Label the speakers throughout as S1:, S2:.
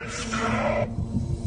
S1: Let's go.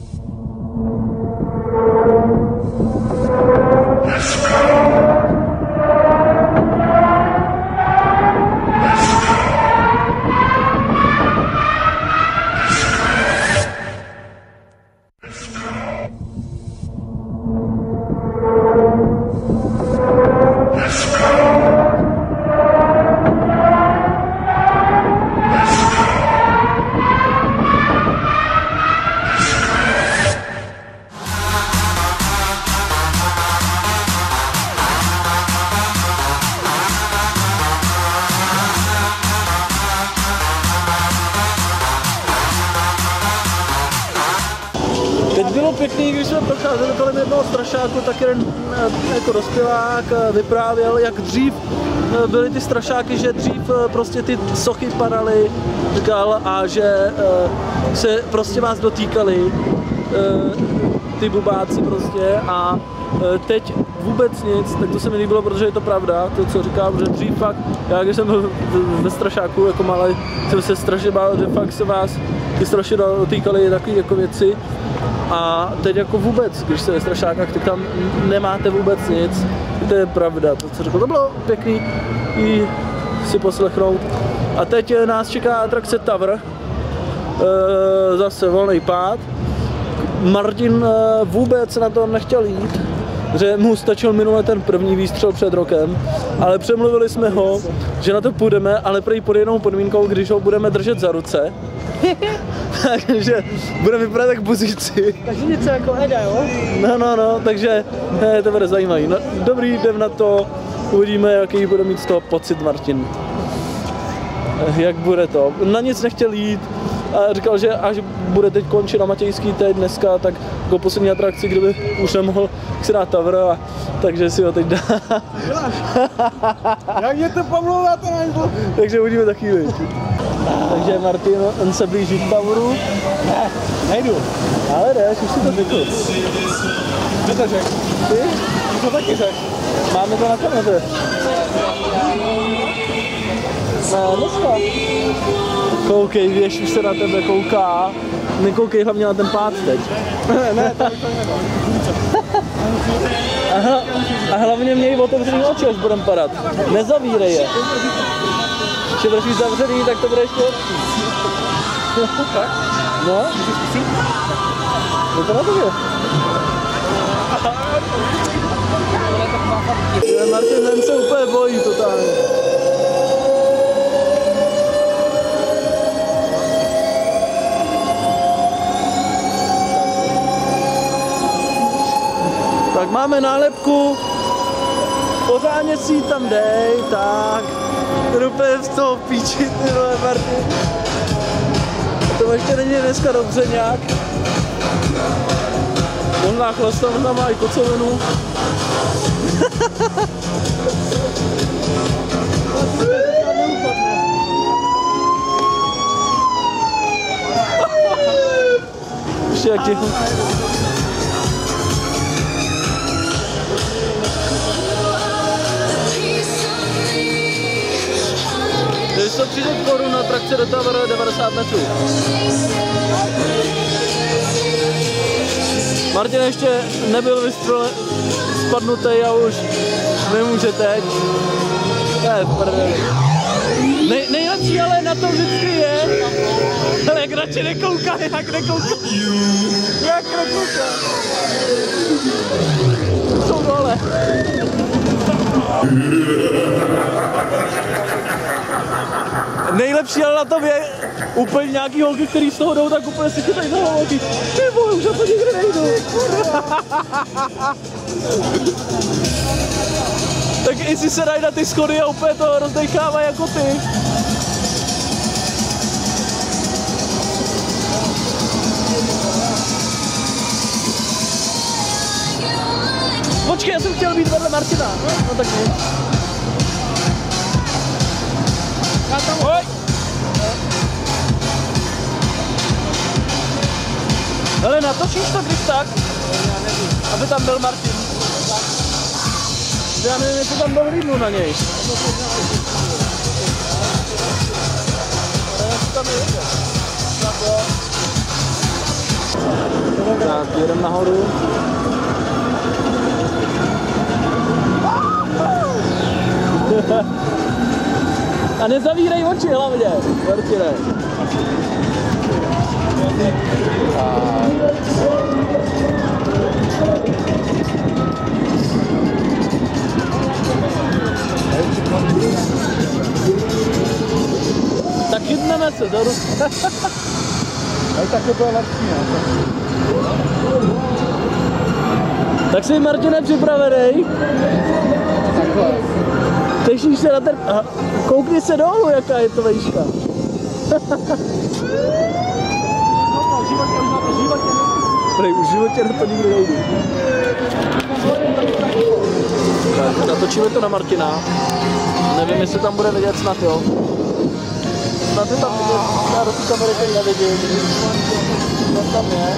S1: Teď bylo pěkný, když jsme procházeli kolem jednoho strašáku, tak jeden eh, jako dospělák eh, vyprávěl, jak dřív eh, byly ty strašáky, že dřív prostě ty sochy padaly, říkal, a že se prostě vás dotýkali ty bubáci prostě a teď vůbec nic, tak to se mi líbilo, protože je to pravda, to, co říkám, že dřív fakt, já když jsem byl ve strašáku jako malý, jsem se strašně bál, že fakt se vás ty strašně dotýkali takové jako věci a teď jako vůbec, když jste ve strašákách, tak tam nemáte vůbec nic. To je pravda, to co řekl. To bylo pěkný i si poslechnout. A teď eh, nás čeká atrakce Tower. E, zase volný pád. Martin eh, vůbec na to nechtěl jít, že mu stačil minule ten první výstřel před rokem, ale přemluvili jsme ho, že na to půjdeme, ale prý pod jednou podmínkou, když ho budeme držet za ruce. takže budeme vypadat jak buzíci.
S2: Takže něco jako Eda, jo?
S1: No, no, no, takže ne, to bude zajímavý. No, dobrý, jdem na to, uvidíme, jaký bude mít z toho pocit Martin. Eh, Jak bude to. Na nic nechtěl jít a říkal, že až bude teď končit na Matějský teď dneska, tak jako poslední atrakci, kdyby už nemohl si dát Tower, a, takže si ho teď dá.
S2: Jak mě to pomlouváte na
S1: takže uvidíme za chvíli. Takže Martin, on se blíží k Toweru.
S2: Ne, nejdu.
S1: Ale jdeš, už si to řekl.
S2: Kdo to řekl?
S1: Ty?
S2: Ty to taky řekl.
S1: Máme to na kameře. Ne, dneska. Koukej, věž už se na tebe kouká. Nekoukej hlavně na ten pád teď.
S2: ne, to.
S1: Aha, a hlavně měj otevřený oči, až budem padat. Nezavírej je. Když budeš zavřený, tak to bude ještě lepší. No, je to na tobě. Je, Martin, ten se úplně bojí totálně. Máme nálepku, pořádně si ji tam dej, tak. Rupe z toho píči, ty vole, Martin. To ještě není dneska dobře nějak. Možná chlasta, možná má i kocovinu. Ještě jak. To je 130 korun na trakce do Tower 90 metrů. Martin ještě nebyl vystřelen, spadnutý a už nemůže teď. To je prdeli. Nej, nejlepší ale na tom vždycky je, ale jak radši nekouká, jak nekouká. Jak nekouká. Jsou dole. Nejlepší ale na tom je úplně nějaký holky, který z toho jdou, tak úplně si chytají za holky. Ty vole, už na to nikdy nejdu. tak i si se dají na ty schody a úplně to rozdechávají jako ty. Počkej, já jsem chtěl být vedle Martina. No tak nic. Natočíš to když tak? Aby tam byl Martin. Já nevím, jestli tam dohlídnu na něj. Tak, jedem nahoru. A nezavírej oči hlavně, Martine. Tak chytneme se do.
S2: Ale tak to bylo lepší, ne?
S1: Tak jsi Martine připravený?
S2: Takhle.
S1: Těšíš se na ten... Aha, koukni se dolů, jaká je to vejška. Prej, už v životě na to nikdy nejdu. Tak, natočíme to na Martina. Nevím, jestli tam bude vidět snad, jo. Snad je tam vidět, já do té kamery teď nevidím. Snad tam je.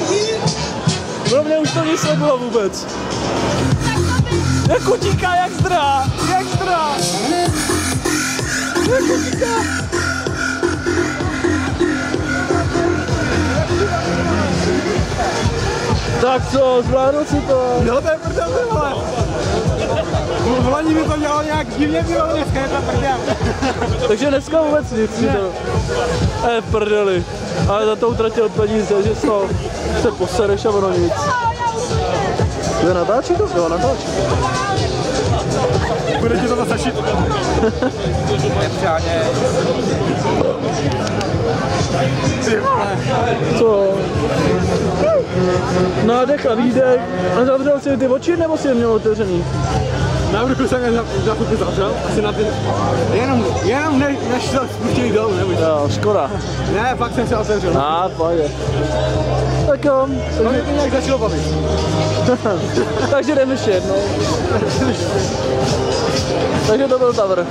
S1: Pro mě už to nic nebylo vůbec. Jak utíká, jak zdrá, jak zdrá. Jak utíká. Tak co, zvládl si to?
S2: Jo, to je prdel. V loni mi to dělalo nějak divně, bylo dneska je to prdel.
S1: Takže dneska vůbec nic si to. Eh, prdeli. Ale za to utratil peníze, že to se posereš a ono nic. Je natáčí to? Jo, natáčí.
S2: Bude ti to zase šit. Nepřáně.
S1: Co? Nádech a výdech. A zavřel si ty oči nebo si je měl otevřený?
S2: Na vrchu jsem je za, chvilku zavřel, asi na ty... Jenom, jenom ne, než se spustili dolů, neboj. se.
S1: Jo, škoda.
S2: Ne, fakt jsem se otevřel.
S1: A, pojď. Tak jo,
S2: To mě to nějak začalo bavit.
S1: Takže jdeme ještě jednou. Takže to byl Tavr.